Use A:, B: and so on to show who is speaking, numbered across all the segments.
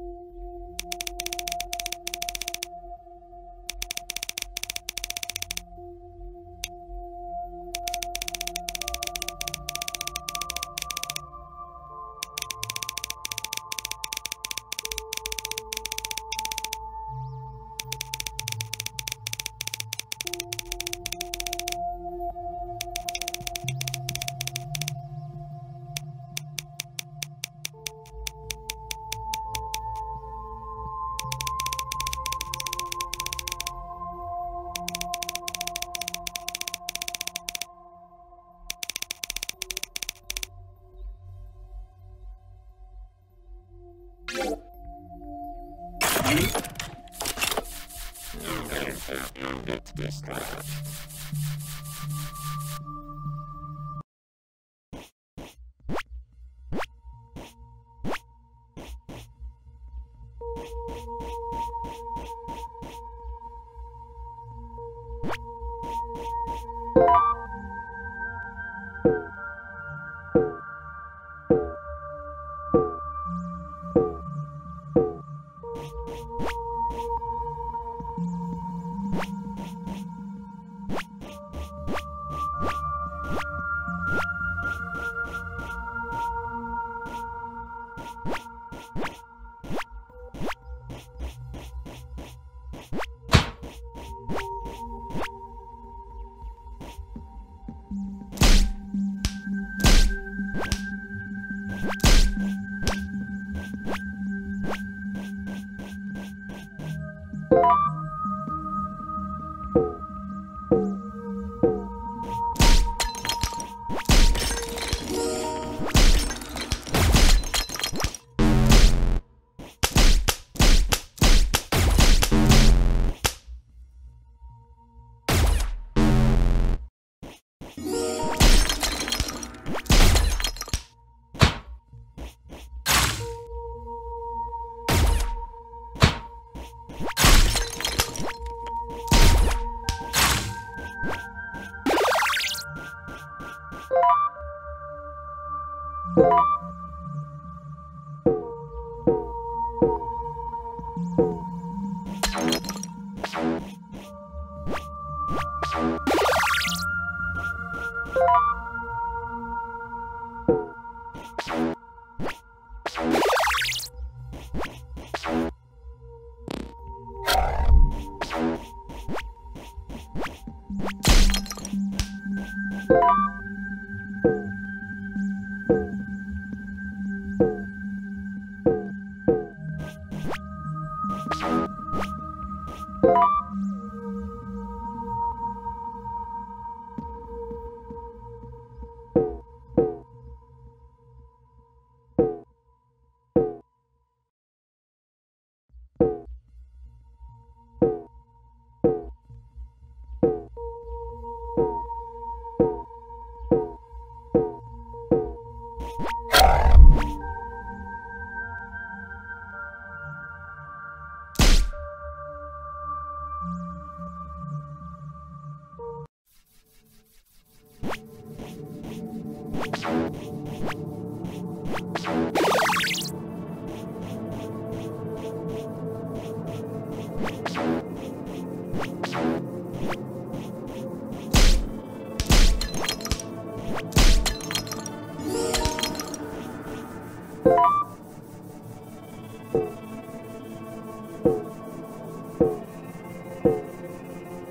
A: Thank you. strike. you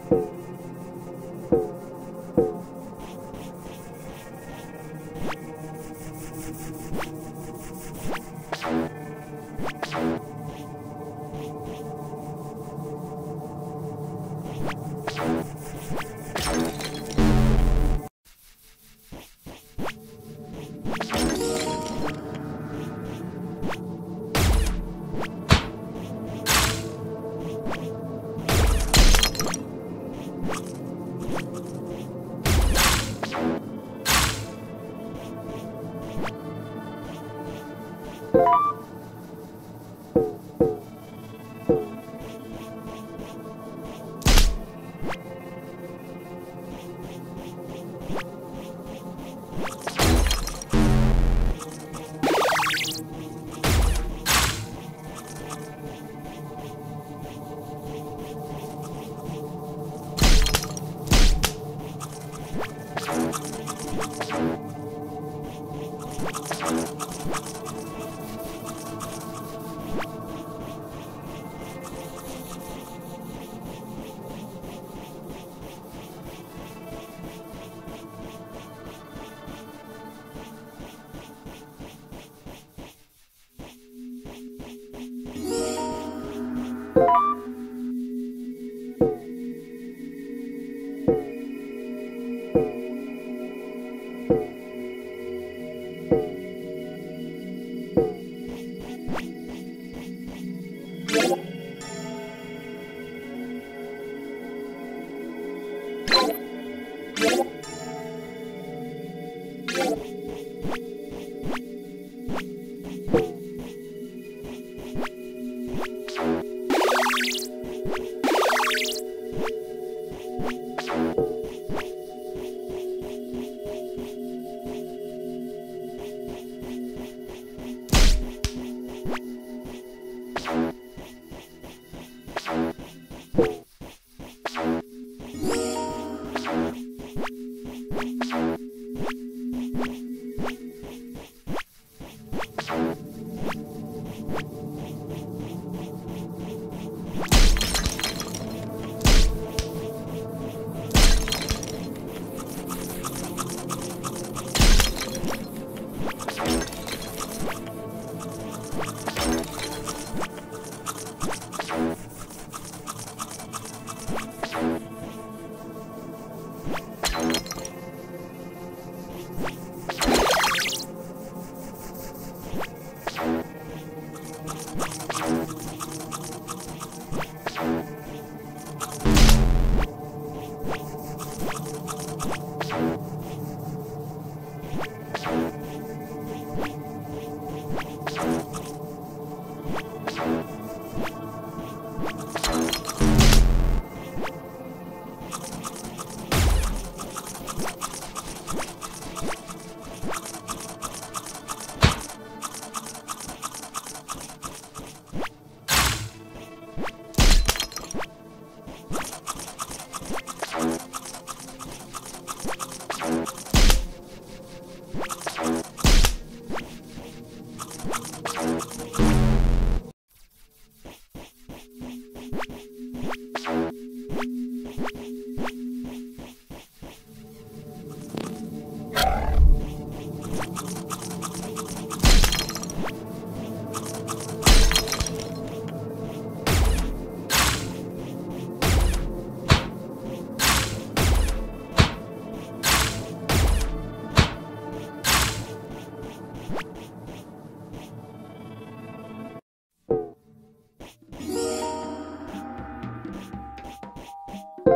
A: Thank you. Thank you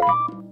A: Thank you.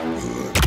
A: Ugh.